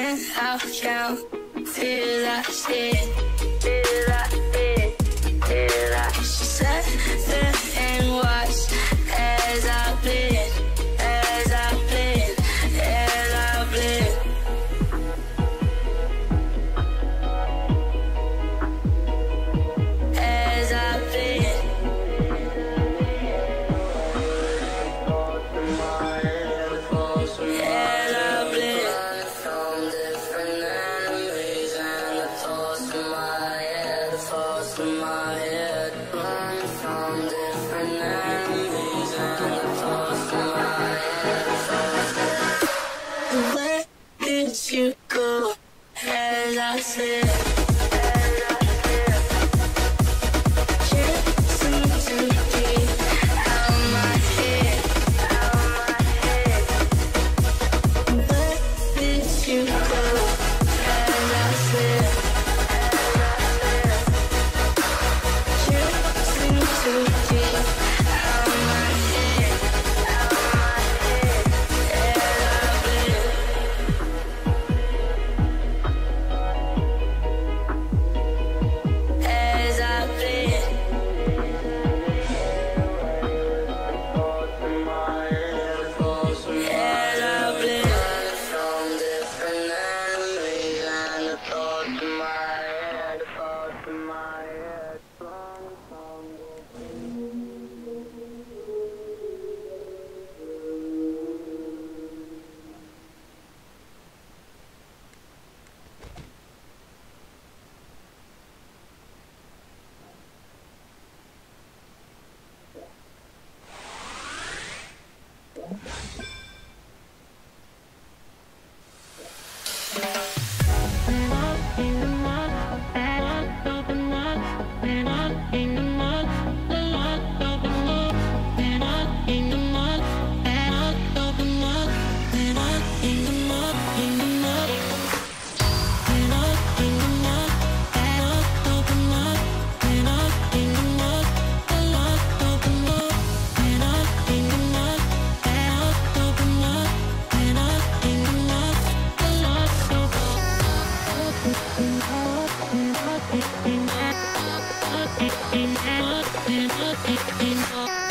without you. Feel that shit. Feel that shit. Thank you.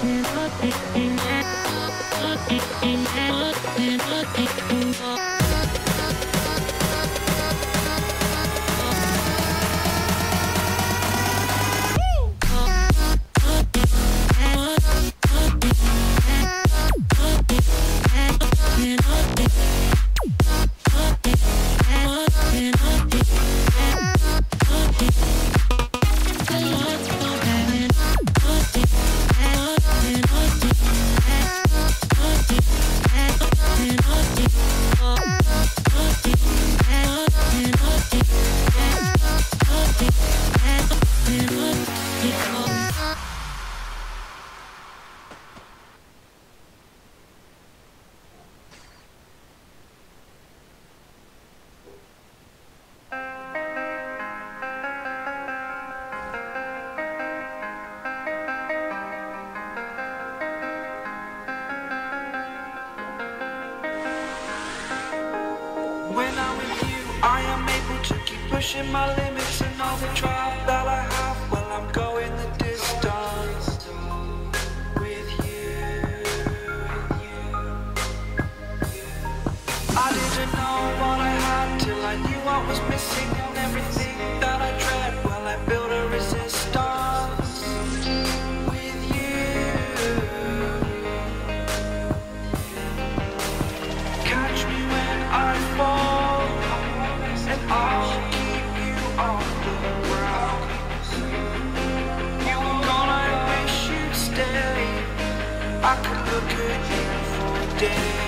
I cannot take it. Pushing my limits and all the drive that I have. Well, I'm going the distance with you. I didn't know what I had till I knew what was missing and everything that I could look at you for days.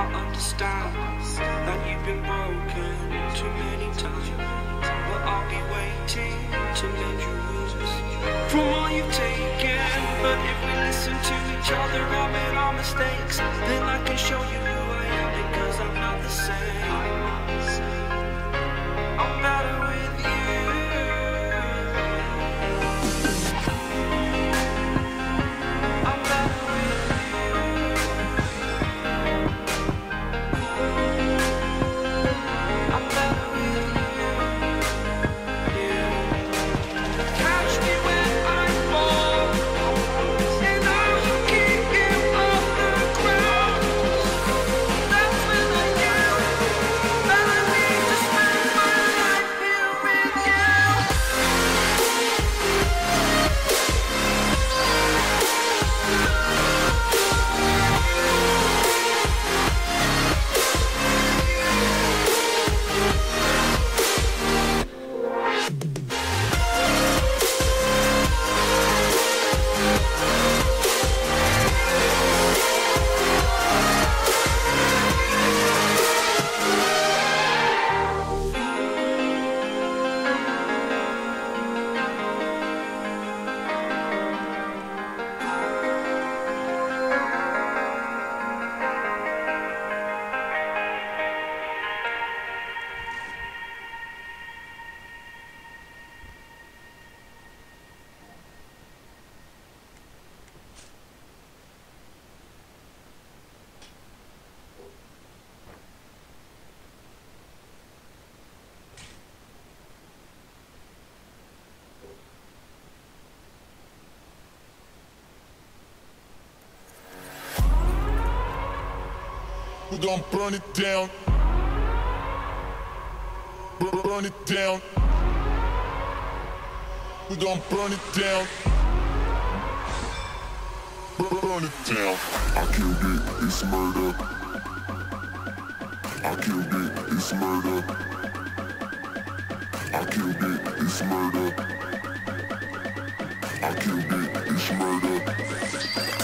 I understand that you've been broken too many times, but I'll be waiting to mend your wounds from all you've taken. But if we listen to each other, I admit our mistakes, then I can show you who I am because I'm not the same. I'm We gon' burn it down. Burn it down. We gon' burn it down. Burn it down. I killed it, it's murder. I killed it, it's murder. I killed it, it's murder. I killed it, it's murder.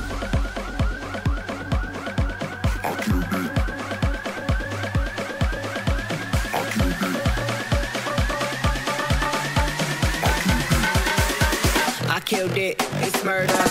Murder.